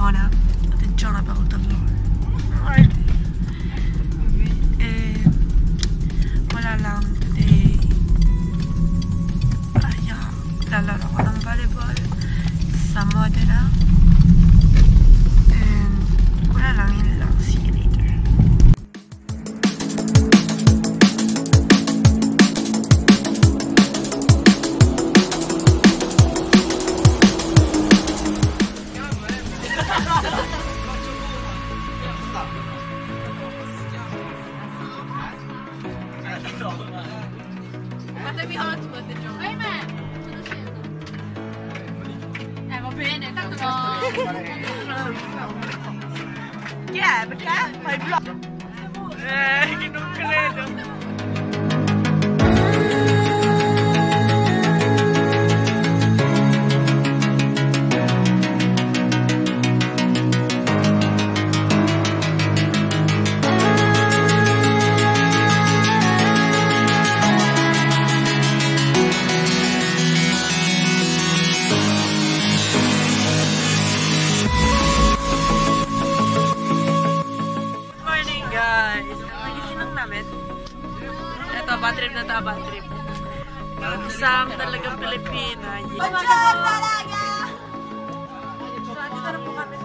Jonah. I've been Jonah about the Lord. Eh, wala lang. Today, ayan, lalaro ko ng volleyball sa Modena. And wala lang, yun lang siya. Temi Hotspur e gioco. Ahimè, sono sceso. Eh, va bene, tanto no. Chi è? Perché? Fai il vlog. Eh, eh che non credo. Bad trip bad. Isang talagang Pilipina. Yeah. So, andito na po kami